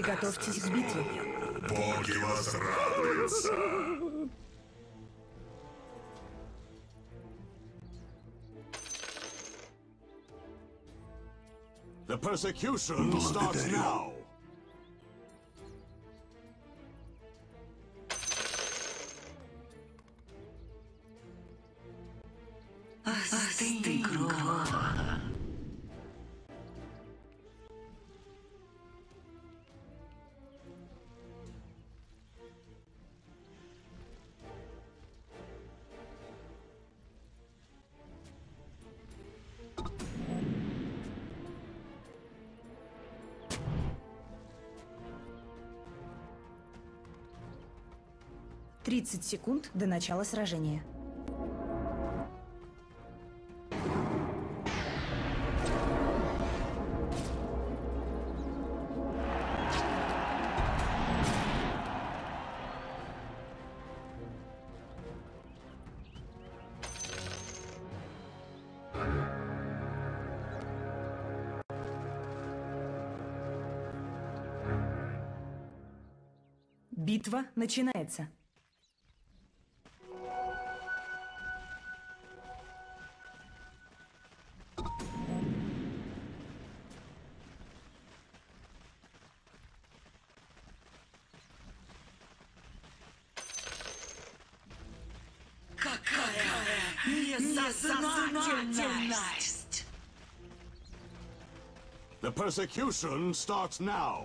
Приготовьтесь к битве. Боги вас возрадуются. The persecution starts now. Остынь, Гром. 30 секунд до начала сражения. Битва начинается. Persecution starts now.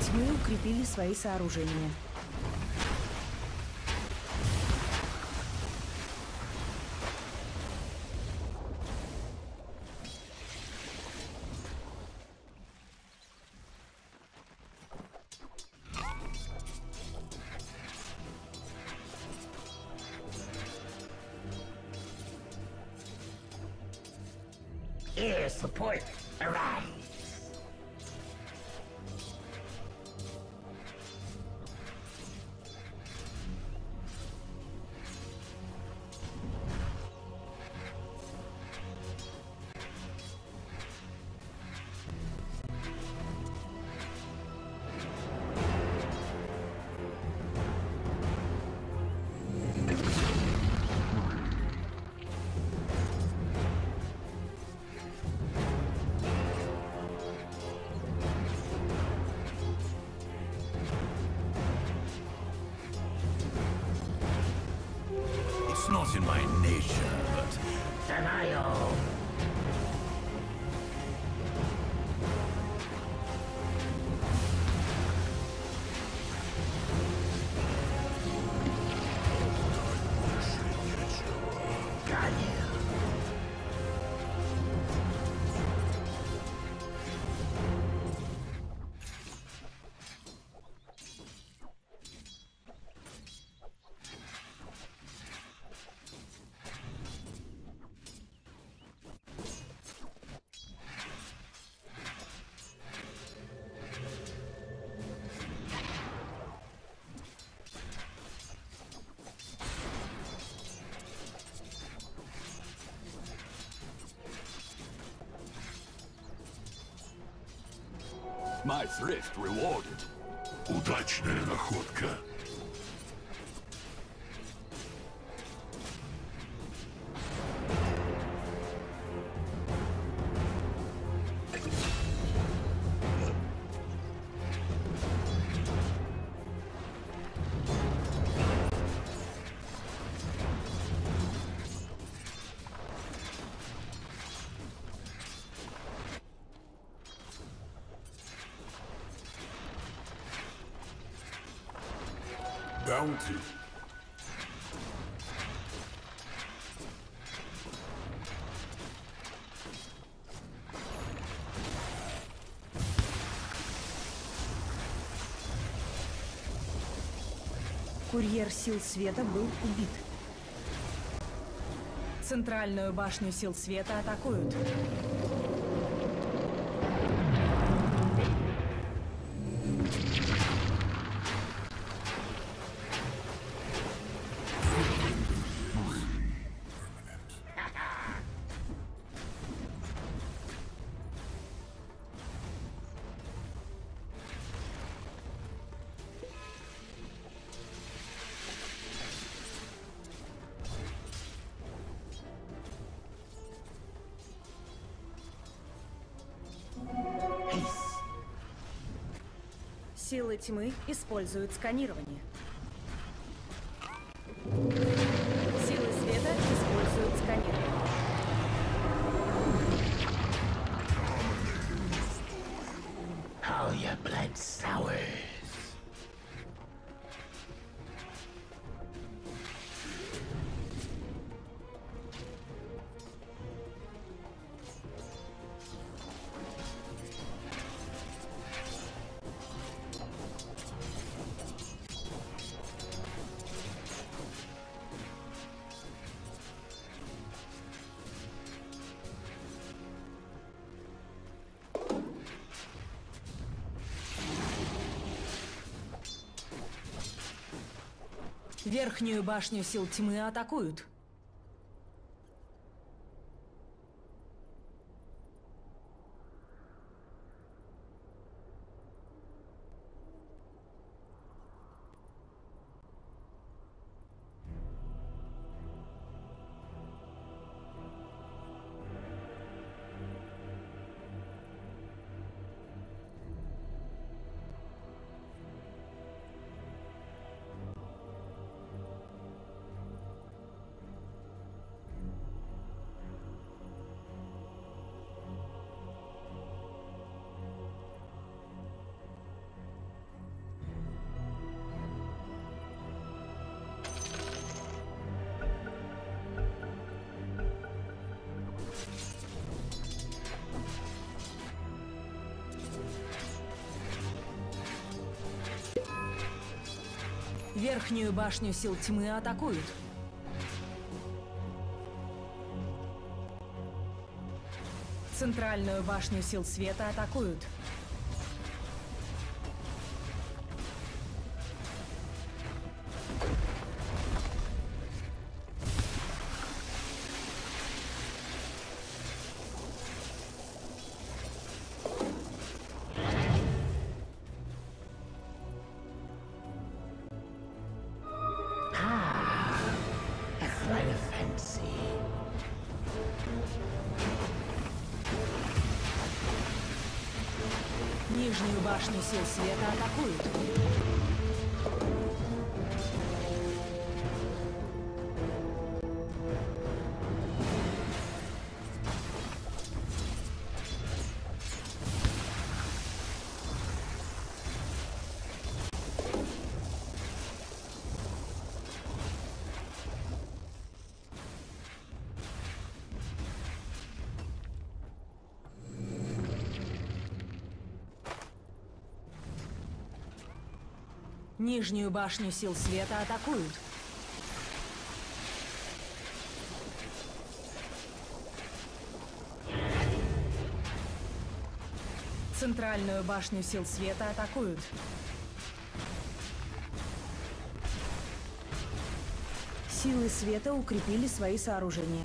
Тьмы укрепили свои сооружения. My thrift rewarded. Удачная находка. Bounty. Курьер сил света был убит. Центральную башню сил света атакуют. Силы тьмы используют сканирование. Верхнюю башню сил тьмы атакуют. Верхнюю башню сил тьмы атакуют. Центральную башню сил света атакуют. Нижнюю башню сил света атакуют. Центральную башню сил света атакуют. Силы света укрепили свои сооружения.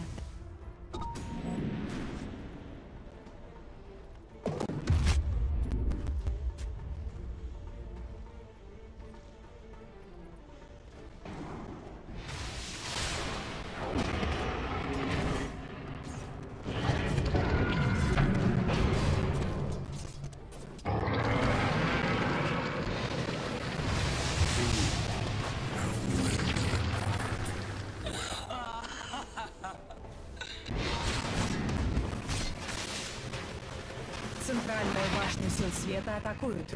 Сил света атакуют.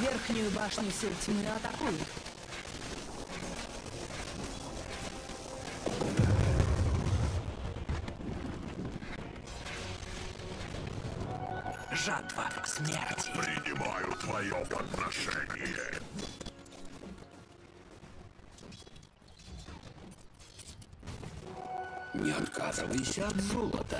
Верхнюю башню сил тьмы атакуют. Жатва смерти. Принимаю твое подношение. Не отказывайся от золота.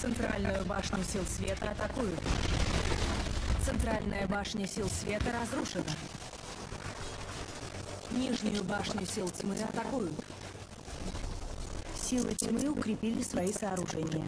Центральную башню сил света атакуют. Центральная башня сил света разрушена. Нижнюю башню сил тьмы атакуют. Силы тьмы укрепили свои сооружения.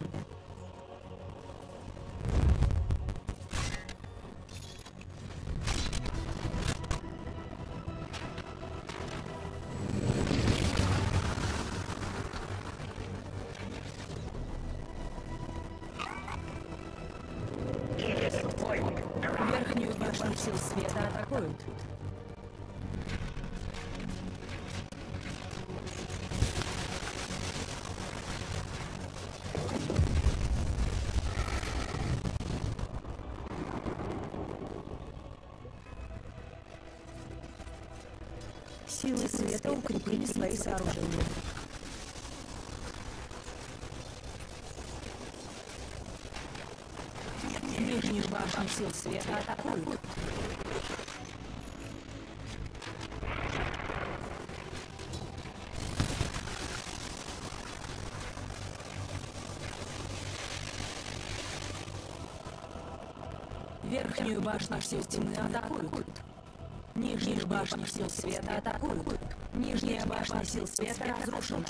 Нижнюю башню сил света атакуют. Верхнюю башню сил тьмы атакуют. Нижнюю башню сил света атакуют. Нижняя башня сил света разрушена.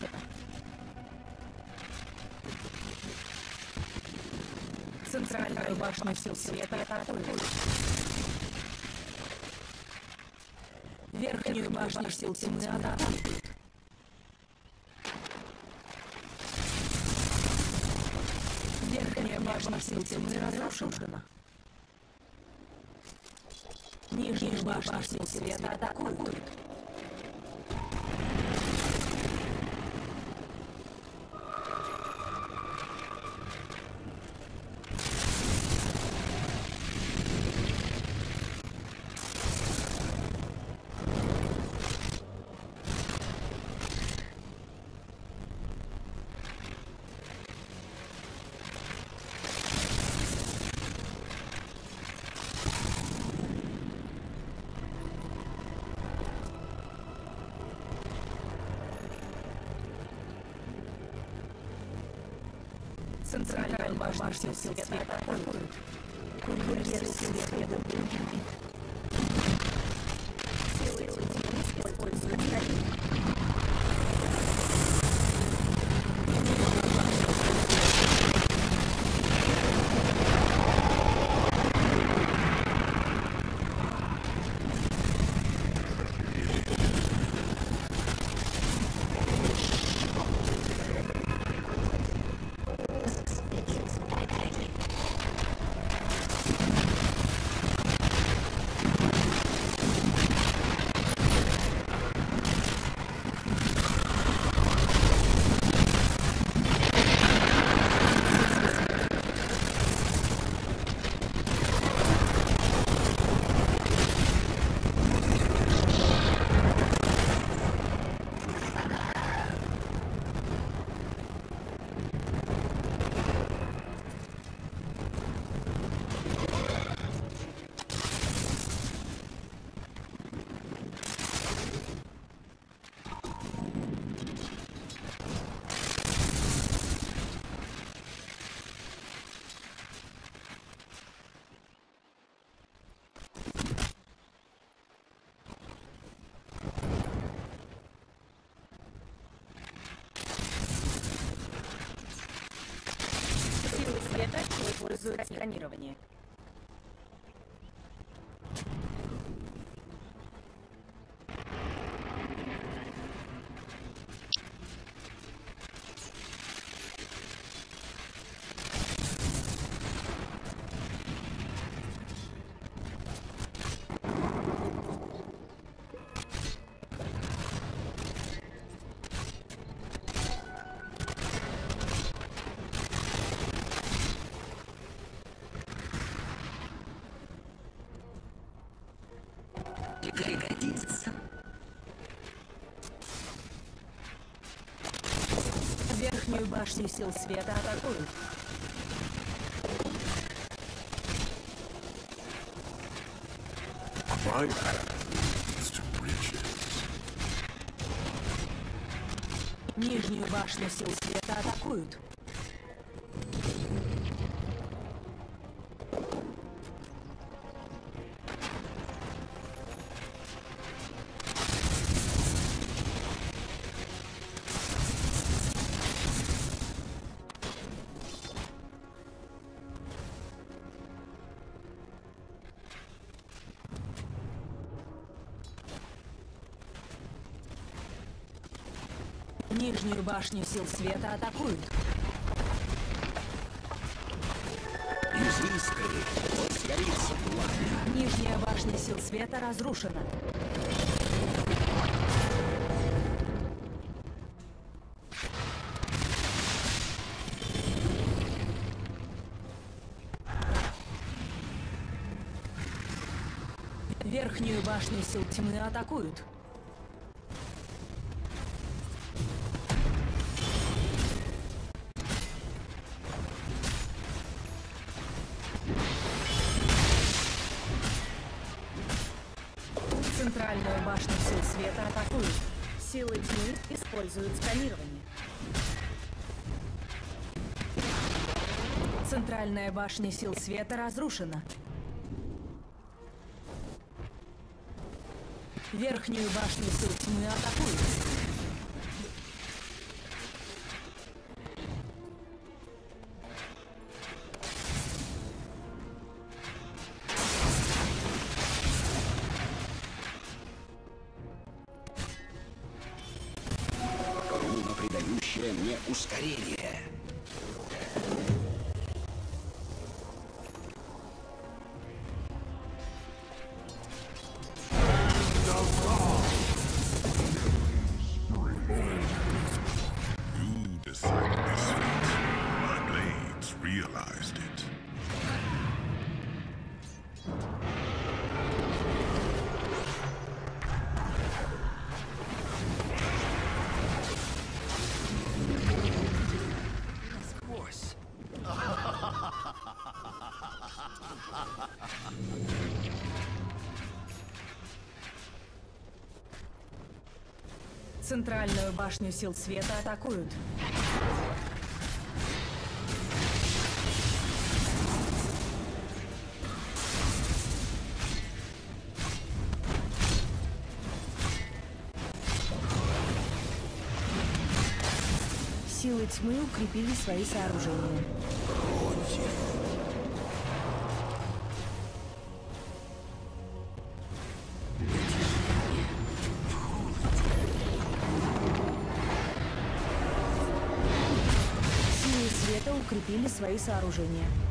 Центральную башню сил света атакуют. Верхнюю башню сил тьмы атакуют. Верхняя башня сил тьмы разрушена. Нижняя башня сил света атакуют. Центральная башня сил света атакуют. Курьер сил света был убит. Силы Использует сканирование. Пригодится. Башню сил света атакуют. To riches. Нижнюю башню сил света атакуют. Нижнюю башню сил света атакуют. Из искры возгорится пламя. Нижняя башня сил света разрушена. Верхнюю башню сил тьмы атакуют. Центральная башня сил света разрушена. Верхнюю башню сил тьмы атакуют. Ускорение. Центральную башню сил света атакуют. Силы тьмы укрепили свои сооружения. Укрепили свои сооружения.